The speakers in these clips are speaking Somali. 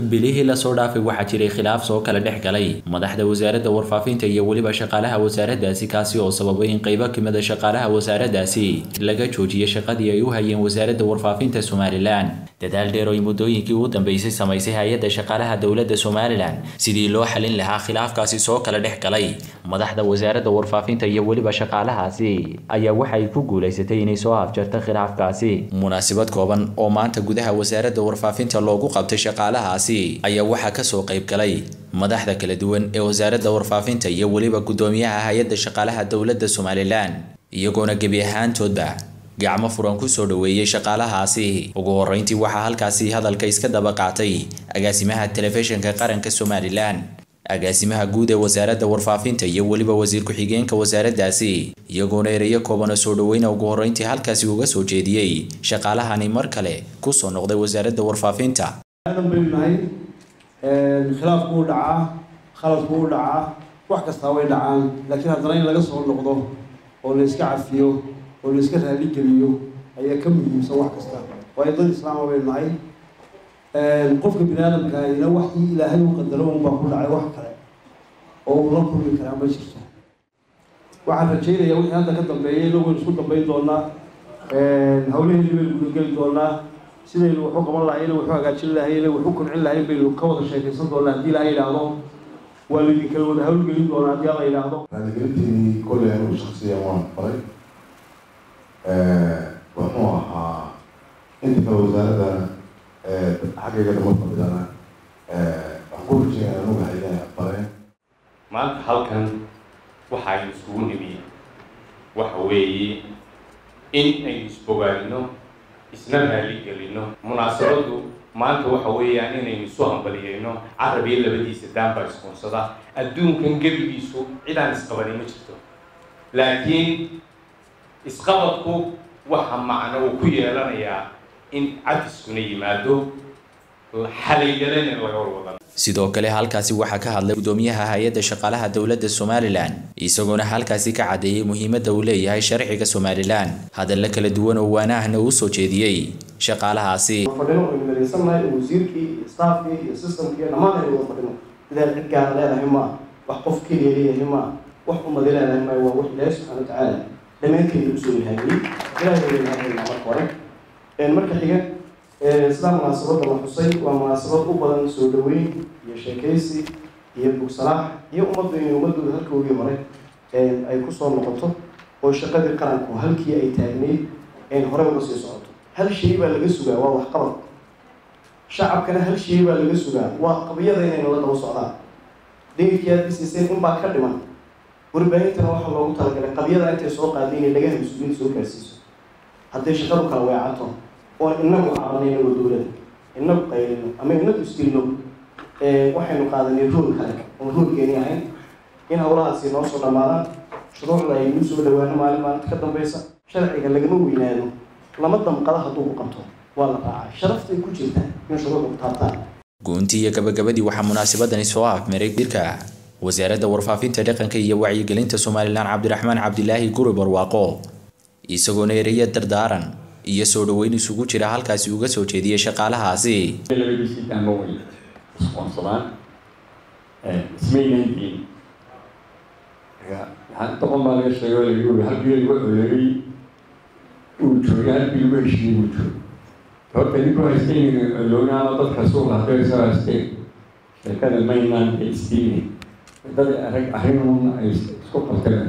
bilihii la soo dhaafay waxaa jiray khilaaf soo kala dhex galay. Madaxda wasaaradda warfaafinta iyo weliba shaqaalaha wasaaraddaasi kaasi oo sababay in qaybo kamida shaqaalaha wasaaraddaasi laga joojiyay shaqadii ay u hayeen wasaaradda warfaafinta somalilan dadaal dheer oy muddooyinkii ugu dambeysay samaysay hay'adda shaqaalaha dowladda somalilan sidii loo xalin lahaa khilaafkaasi soo kala dhex galay madaxda wasaaradda warfaafinta iyo weliba shaqaalahaasi ayaa waxay ku guulaysatay inay soo afjarta khilaafkaasi munaasabad kooban oo maanta gudaha wasaaradda warfaafinta loogu qabtay shaqaalahaasi ayaa waxaa ka soo qayb galay madaxda kala duwan ee wasaaradda warfaafinta iyo weliba guddoomiyaha hay'adda shaqaalaha dowladda somalilan iyagoona gebi ahaantoodba gacmo furan ku soo dhoweeyey shaqaalahaasi. Ugu horeyntii waxaa halkaasi hadalka iska daba qaatay agaasimaha telefishinka qaranka somalilan agaasimaha guud ee wasaaradda warfaafinta iyo weliba wasiir ku-xigeenka wasaaraddaasi. Iyagoona ereyo kooban oo soo dhoweyna ugu horeyntii halkaasi uga soo jeediyey shaqaalahani mar kale ku soo noqday wasaaradda warfaafinta. Aadan baynu nahay khilaafku u dhacaa khaladku u dhacaa wax kastaa way dhacaan laakiin haddana in laga soo noqdo oo la iska cafiyo oo la iska raaligeliyo ayaa ka muhiimsan wax kasta. Waayo dad islaama baynu nahay qofka bini aadamka ina waxii ilaahay u qadaro unbaa ku dhacay wax kale oo uu la kulmi karaa ma jirto. Waxaan rajaynayaa wixii hadda ka dambeeyay inagu isku dambayn doonaa hawlaheedii baynu gudageli doonaa sidaynu waxu qaban lahayna waxu hagaajin lahayna waxu kuncin lahayn baynu ka wada sheekaysan doonaa haddii la yidhaahdo waa laydin kala wada hawlgelin doonaa haddii la yidhaahdo. Raaligelinteedii kolley anigu shaksiyan waan faray wuxuu ahaa inta kale wasaaradana xaggayga dhama fadhidana waxaan ku fareen maanta halkan waxaynu isugu nimi waxa weeye in aynu isbogaadino isna raaligelino. Munaasabaddu maanta waxa weeyaan inaynu isu hambaliyeyno carab iyo labadiisa daanbaa isquunsada adduunkan gebigiisu cidaan isqabanin ma jirto. Laakiin isqabadku waxa macno uu ku yeelanayaa in cadiskuna yimaado sidoo kale halkaasi waxaa ka hadlay guddoomiyaha hay'adda shaqaalaha dowladda somalilan isagoona halkaasi ka caddeeyey muhiimadda uu leeyahay sharciga somalilan. Hadalla kala duwan oo waanahna uu soo jeediyey shaqaalahaasi fadhino aynu midaysannahay oo wasiirkii iyo staafkii iyo systemkii iyo dhammaan aynu wada fadhino. Sidaad cid gaara leedahay maa wax qof keliya leeyahay maa wax umadi leedahay maa waa wax ilaahi subxana watacaala dhammaanteeda u soo ilhaamiyey ilaahi baa ilaahaynaa marka hore marka xiga sidaa munaasabadda la xusay waa munaasabad u badan soo dhaweyn iyo sheekaysi iyo bugsalaax iyo ummaddu inay ummadooda halkoogii hore ay ku soo noqoto oo shaqadii qaranku halkii ay taagnayd hore uga sii socoto. Hal shay baa laga sugaa waa waxqabad. Shacabkana hal shay baa laga sugaa waa qabiyada inayna la daba socdaan. Daydkii aad bisiiseen unbaa ka dhiman warbaahintana waxaa loogu talagalay qabiyada intay soo qaaday inay dhagaha mas'uuliyiinta soo gaarsiiso. Hadday shaqadu kala weecato oo inagu cabanay inagoo dowladda inagu qaylino ama inagu isdilno waxaynu qaadanay rool kale oon roolkeeni ahayn in hawlahaasi noo soo dhammaadaan shuruucda ay soo dhawaano maalin maalinta ka dambaysa sharciga lagama weynaado lama damqada hadduu ku qabto waa la raacaa sharaftay ku jirtaa in shuruucda ku taabtaan. Guuntii iyo gabagabadii waxaa munaasabadani soo afmaray dirka wasaaradda warfaafinta dhaqanka iyo wacyigelinta somalilan cabdiraxmaan cabdilaahi guri barwaaqo isagoona ereya dardaaran iyo soo dhaweyn isugu jira halkaasi uga soo jeediyey shaqaalahaasi uu joogay dad arrinun ay isku qabteen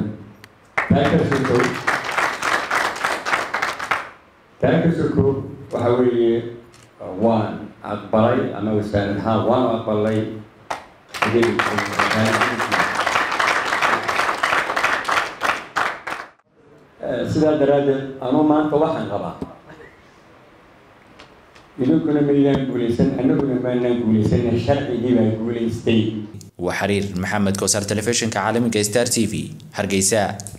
taa ka sokow taa ka sokow waxa weeye waan aqbalay ama wasaarad ahaan waan aqbalay sidaa daraaddeed anuu maanta waxaan qabaa idinkuna maydaan guulaysan annaguna maanaan guulaysan sharcigii baa guulaystay. Waa xiriir maxamed koosar telefishinka caalamiga star t v. Hargeysa